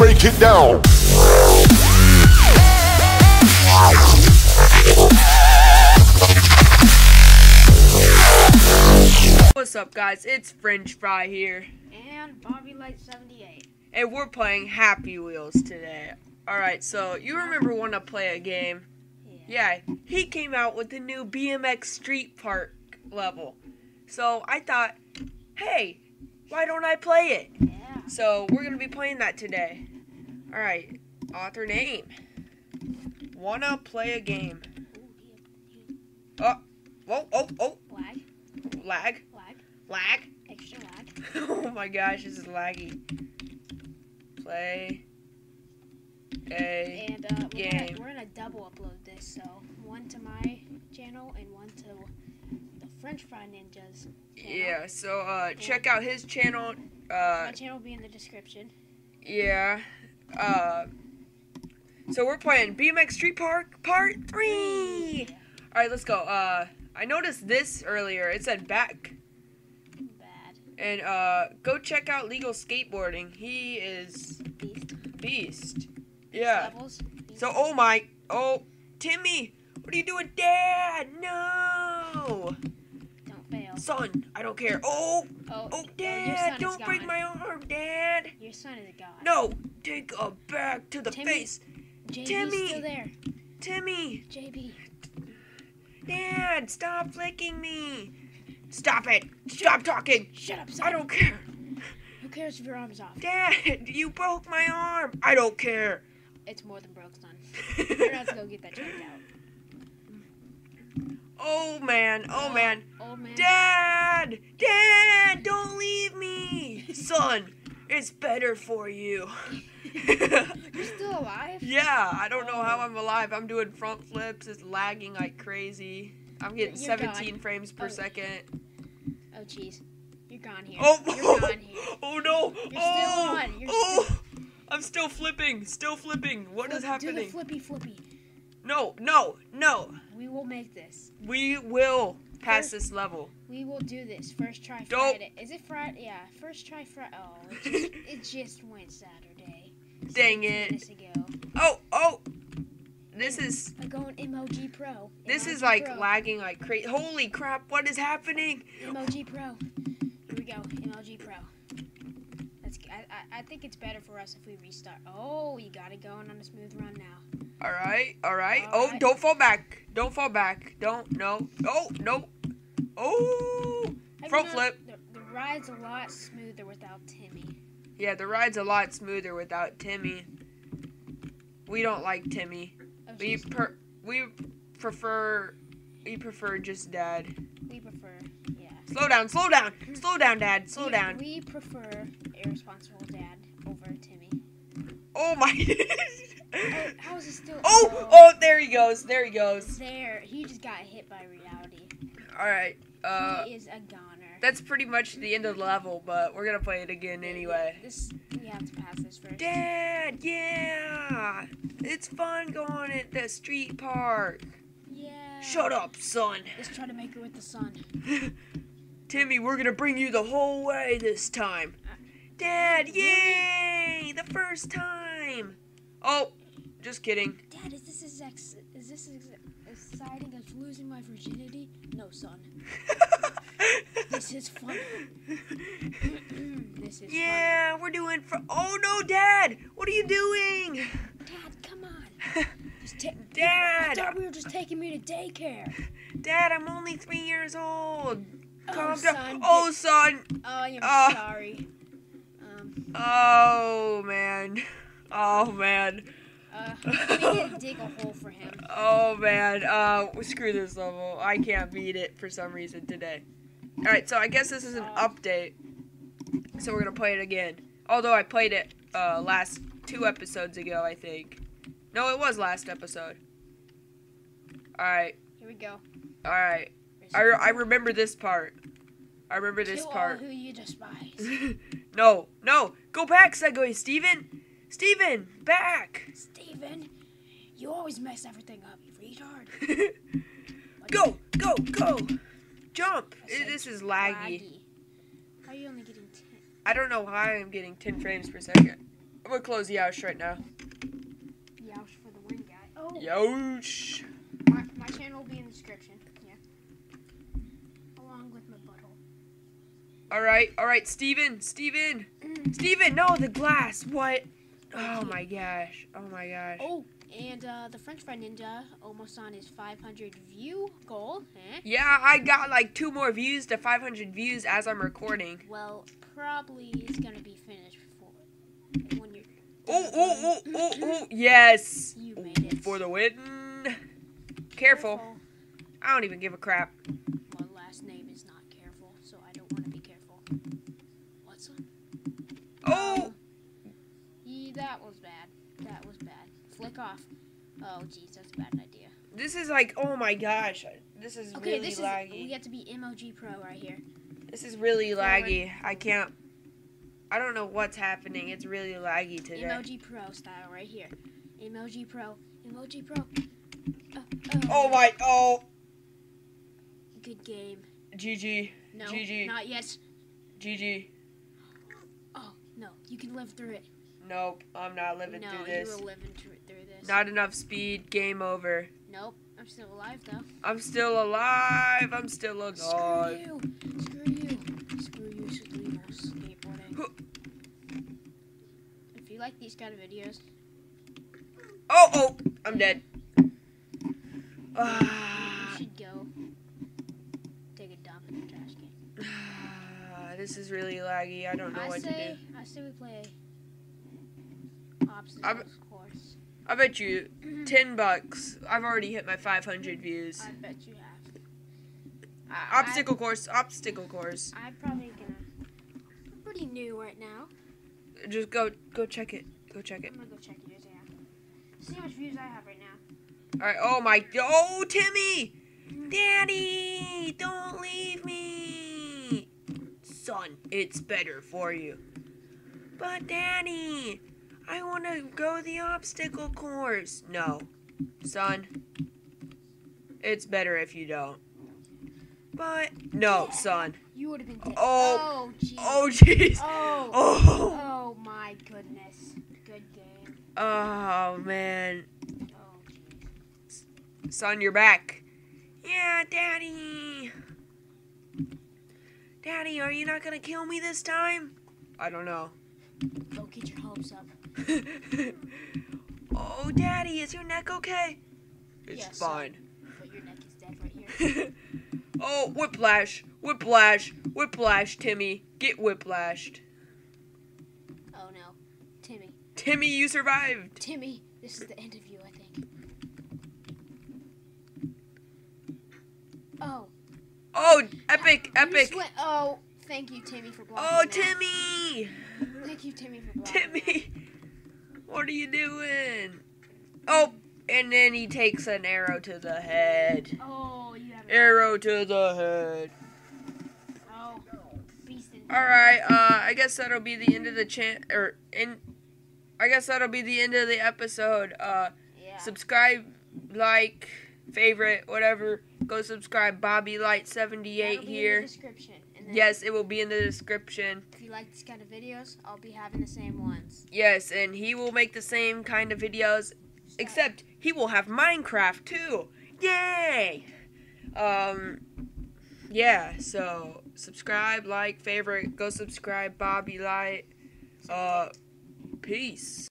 break it down. What's up, guys? It's French Fry here, And Bobby Light 78. and we're playing Happy Wheels today. Alright, so you remember when to play a game? Yeah. Yeah, he came out with the new BMX Street Park level. So I thought, hey, why don't I play it? Yeah. So we're gonna be playing that today. Alright, author name. Wanna play a game. Yeah. Whoa, oh, oh, Lag. lag, Lag. lag. Extra lag. oh my gosh, this is laggy. Play a And uh, we're, Game. Gonna, we're gonna double upload this. So one to my channel and one to the French Fry Ninjas. channel. yeah. So uh, check out his channel. Uh, My channel will be in the description. yeah. Uh, so we're playing BMX Street Park Part Three. All right, let's go. Uh, I noticed this earlier. It said back. Bad. And uh, go check out Legal Skateboarding. He is Beast. beast. Yeah. Beast. So, oh my, oh, Timmy, what are you doing, Dad? No, Don't fail. son, I don't care. Oh, Oh, oh, Dad, don't break gone. my arm, Dad. Your son is a god. No, take a back to the Timmy. face, JB's Timmy. still there. Timmy. JB. Dad, stop flicking me. Stop it. Stop talking. Shut up, son. I don't care. Who cares if your arm's off? Dad, you broke my arm. I don't care. It's more than broke, son. You're gonna have to go get that checked out. oh man, oh man. Old man. Dad! Dad! Don't leave me! Son, it's better for you. You're still alive? yeah, I don't know how oh. I'm alive. I'm doing front flips. It's lagging like crazy. I'm getting You're 17 frames per Oh. second. Oh, jeez. You're gone here. Oh, You're gone here. oh no! You're oh, still on. You're oh, I'm still flipping. Still flipping. What is Flip- Do the happening? flippy flippy. No, no, no. We will make this. We will pass First- this level. We will do this. First try Don't- Friday. Is it Friday? Yeah, first try Friday. Oh, it just, it just went Saturday. Dang it. ago. Oh, oh. This is I'm going Emoji Pro. This is like Pro. lagging like crazy. Holy crap, what is happening? Emoji Pro. Here we go. Emoji Pro. I, think it's better for us if we restart. Oh, you got it going on a smooth run now. Alright, alright. All Oh, right. don't fall back. Don't fall back. Don't, no. Oh, no. Oh! Have you Front flip. The, the ride's a lot smoother without Timmy. Yeah, the ride's a lot smoother without Timmy. We don't like Timmy. Oh, We per we prefer we prefer just dad. we prefer. Slow down, slow down, slow down, dad, slow we, down. We prefer irresponsible dad over Timmy. Oh my! Oh, how is it still? oh, oh, there he goes, there he goes. There, he just got hit by reality. All right, uh, he is a goner. that's pretty much the end of the level, but we're gonna play it again anyway. This we have to pass this first. Dad, yeah, it's fun going at the street park. Yeah. Shut up, son. Let's try to make it with the sun. Timmy, we're gonna bring you the whole way this time. Dad, yay! The first time. Oh, just kidding. Dad, is this as ex- is this as exciting as losing my virginity? No, son. This is fun. this is yeah, we're doing. Fr- oh no, Dad! What are you doing? Dad, come on. Just ta- I thought we were just taking me to daycare. Dad, I'm only three years old. Oh, Calm son. Oh, son. Oh, I'm Uh. sorry. Um, Oh man. Oh man. uh, to dig a hole for him. Oh man. Uh, screw this level. I can't beat it for some reason today. All right, so I guess this is an Uh. update. So we're gonna play it again. Although I played it uh last two episodes ago, I think. No, it was last episode. All right. Here we go. All right. I, I remember this part. I remember this Kill part. who you despise. no, no, go back, Segway, Steven! Steven, back! Steven, you always mess everything up, you retard. go, go, go! Jump! This is laggy. How are you only getting 10? I don't know why I'm getting 10 frames per second. I'm gonna close Youch right now. Youch for the win, guy. Oh, Youch. my, my channel will be in the description. Yeah. Along with my butthole. All right, all right, Steven, Steven, Steven. No, the glass. What? Oh my gosh. Oh my gosh. Oh, and uh, the French Fry Ninja almost on his 500 view goal. Eh? Yeah, I got like two more views to 500 views as I'm recording. Well, probably is gonna be finished before when you're. Oh, oh, oh, oh, oh, yes. You made it. For the win. Careful. I don't even give a crap. Off. Oh, jeez, that's a bad idea. this is like, oh my gosh. This is Okay, really this is laggy. we have to be MLG Pro right here. This is really Forward. laggy. I can't. I don't know what's happening. It's really laggy today. MLG Pro style right here. MLG Pro. MLG Pro. Uh, Oh my. Oh. Good game. GG. No, GG. not yet. GG. Oh no, you can live through it. Nope. I'm not living no, through this. No, you were living through, through this. Not enough speed. Game over. Nope, I'm still alive though. I'm still alive. I'm still alive. Screw you. Screw you. Screw you, skateboarding. If you like these kind of videos, Oh, oh. I'm dead. you Ah. should go take a dump in the trash can. this is really laggy. I don't know I what say, to do. I say we play obstacles I'm-. I bet you 10 bucks. I've already hit my 500 views. I bet you have. I, Obstacle course. Obstacle course. I, I'm probably gonna. I'm pretty new right now. Just go go check it. Go check it. I'm gonna go check yours Yeah. See how much views I have right now. All right. Oh my. Oh, Timmy. Daddy, don't leave me. Son, it's better for you. But Daddy, I want to go the obstacle course. No, son. It's better if you don't. But no, son. You would have been dead. Oh. Oh, jeez. Oh jeez. Oh. Oh. Oh my goodness. Good game. Oh man. Oh jeez. Son, you're back. Yeah, Daddy. Daddy, are you not gonna kill me this time? I don't know. Go get your hopes up. Oh, Daddy, is your neck okay? It's Yes, son. fine. But your neck is dead right here. oh, whiplash, whiplash, whiplash, Timmy. Get whiplashed. Oh no. Timmy. Timmy, you survived. Timmy, this is the end of you, I think. Oh. Oh, epic, you epic. oh, thank you, Timmy, for blocking Oh, that. Timmy. Thank you, Timmy, for blocking that. What are you doing? Oh, and then he takes an arrow to the head. Oh, you haven't. Arrow to the head. Oh, beast. All right, uh, I guess that'll be the end of the chan or in. I guess that'll be the end of the episode. Uh, Yeah. subscribe, like, favorite, whatever. Go subscribe. Bobby Light seventy eight here. the description. And then Yes, it will be in the description. Like this kind of videos, I'll be having the same ones. Yes, and he will make the same kind of videos, except he will have Minecraft too. Yay! Um, yeah. So subscribe, like, favorite. Go subscribe, Bobby Light. Uh, peace.